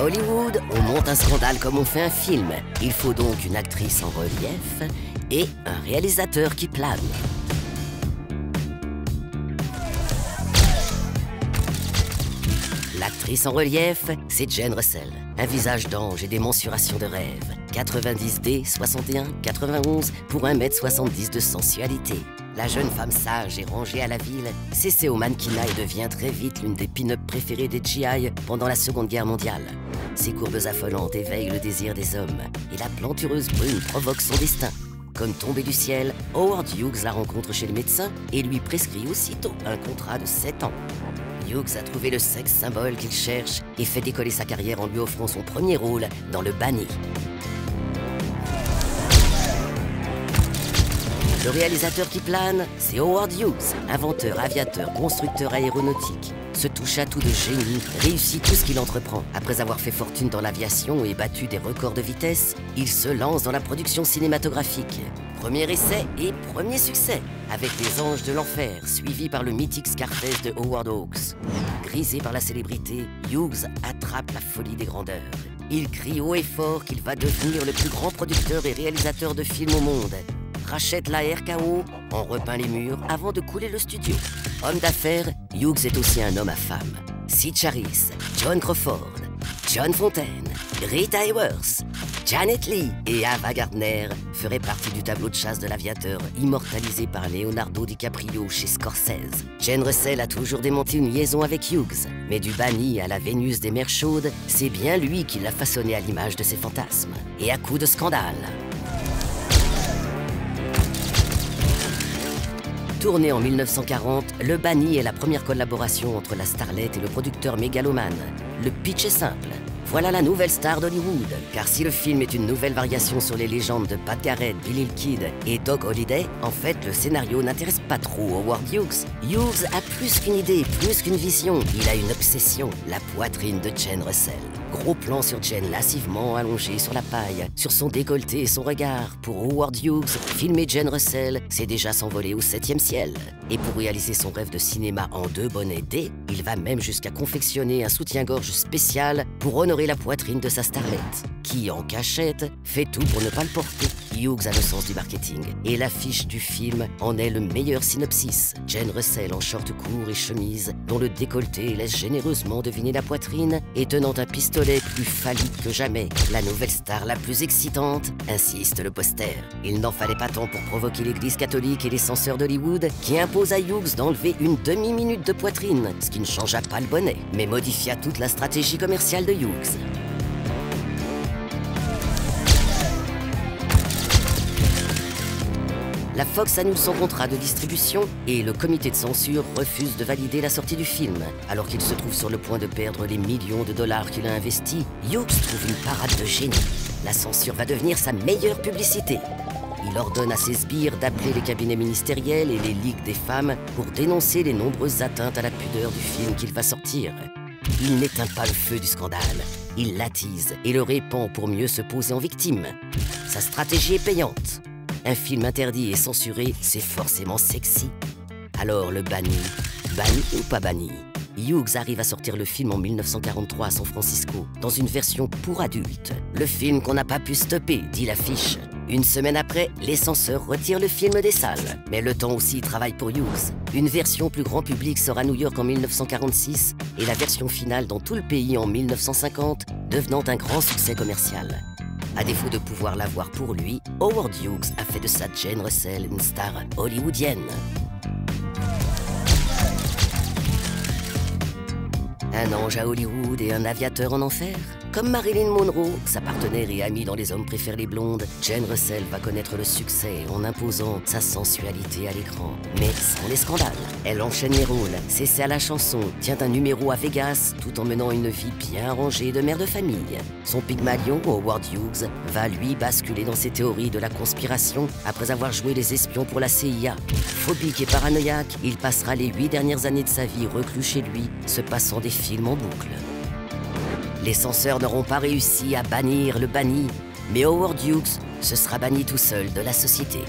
À Hollywood, on monte un scandale comme on fait un film. Il faut donc une actrice en relief et un réalisateur qui plane. L'actrice en relief, c'est Jane Russell. Un visage d'ange et des mensurations de rêve. 90D, 61, 91 pour 1m70 de sensualité. La jeune femme sage et rangée à la ville s'essaie au mannequinat et devient très vite l'une des pin-up préférées des GI pendant la Seconde Guerre mondiale. Ses courbes affolantes éveillent le désir des hommes et la plantureuse brune provoque son destin. Comme tombé du ciel, Howard Hughes la rencontre chez le médecin et lui prescrit aussitôt un contrat de 7 ans. Hughes a trouvé le sexe symbole qu'il cherche et fait décoller sa carrière en lui offrant son premier rôle dans Le Banni. Le réalisateur qui plane, c'est Howard Hughes, inventeur, aviateur, constructeur aéronautique. Ce touche à tout de génie, réussit tout ce qu'il entreprend. Après avoir fait fortune dans l'aviation et battu des records de vitesse, il se lance dans la production cinématographique. Premier essai et premier succès, avec Les Anges de l'Enfer, suivi par le mythique Scarface de Howard Hawks. Grisé par la célébrité, Hughes attrape la folie des grandeurs. Il crie haut et fort qu'il va devenir le plus grand producteur et réalisateur de films au monde rachète la RKO, en repeint les murs avant de couler le studio. Homme d'affaires, Hughes est aussi un homme à femme. Sid Charis, John Crawford, John Fontaine, Rita Hayworth, Janet Lee et Ava Gardner feraient partie du tableau de chasse de l'aviateur immortalisé par Leonardo DiCaprio chez Scorsese. Jane Russell a toujours démonté une liaison avec Hughes, mais du banni à la Vénus des mers chaudes, c'est bien lui qui l'a façonné à l'image de ses fantasmes. Et à coup de scandale. Tourné en 1940, Le Banni est la première collaboration entre la starlette et le producteur mégalomane. Le pitch est simple. Voilà la nouvelle star d'Hollywood. Car si le film est une nouvelle variation sur les légendes de Pat Garrett, Billy the Kid et Doc Holliday, en fait, le scénario n'intéresse pas trop Howard Hughes. Hughes a plus qu'une idée, plus qu'une vision. Il a une obsession, la poitrine de Jane Russell. Gros plan sur Jen lassivement allongée sur la paille, sur son décolleté et son regard. Pour Howard Hughes, filmer Jen Russell, c'est déjà s'envoler au septième ciel. Et pour réaliser son rêve de cinéma en deux bonnets D, il va même jusqu'à confectionner un soutien-gorge spécial pour honorer la poitrine de sa starlette, qui, en cachette, fait tout pour ne pas le porter. Hughes a le sens du marketing, et l'affiche du film en est le meilleur synopsis. Jen Russell en short court et chemise, dont le décolleté laisse généreusement deviner la poitrine, et tenant un pistolet plus phallique que jamais. La nouvelle star la plus excitante, insiste le poster. Il n'en fallait pas tant pour provoquer l'église catholique et les censeurs d'Hollywood, qui imposent à Hughes d'enlever une demi-minute de poitrine, ce qui ne changea pas le bonnet, mais modifia toute la stratégie commerciale de Hughes. La Fox annule son contrat de distribution et le comité de censure refuse de valider la sortie du film. Alors qu'il se trouve sur le point de perdre les millions de dollars qu'il a investis, Hughes trouve une parade de génie. La censure va devenir sa meilleure publicité. Il ordonne à ses sbires d'appeler les cabinets ministériels et les ligues des femmes pour dénoncer les nombreuses atteintes à la pudeur du film qu'il va sortir. Il n'éteint pas le feu du scandale. Il l'attise et le répand pour mieux se poser en victime. Sa stratégie est payante. Un film interdit et censuré, c'est forcément sexy. Alors le banni, banni ou pas banni? Hughes arrive à sortir le film en 1943 à San Francisco, dans une version pour adultes. Le film qu'on n'a pas pu stopper, dit l'affiche. Une semaine après, les censeurs retirent le film des salles. Mais le temps aussi travaille pour Hughes. Une version plus grand public sort à New York en 1946 et la version finale dans tout le pays en 1950, devenant un grand succès commercial. À défaut de pouvoir l'avoir pour lui, Howard Hughes a fait de sa Jane Russell une star hollywoodienne. Un ange à Hollywood et un aviateur en enfer Comme Marilyn Monroe, sa partenaire et amie dans Les Hommes préfèrent les blondes, Jane Russell va connaître le succès en imposant sa sensualité à l'écran, mais sans les scandales. Elle enchaîne les rôles, s'essaie à la chanson, tient un numéro à Vegas tout en menant une vie bien rangée de mère de famille. Son Pygmalion, Howard Hughes, va lui basculer dans ses théories de la conspiration après avoir joué les espions pour la CIA. Phobique et paranoïaque, il passera les huit dernières années de sa vie reclus chez lui, se passant des films en boucle. Les censeurs n'auront pas réussi à bannir le banni, mais Howard Hughes se sera banni tout seul de la société.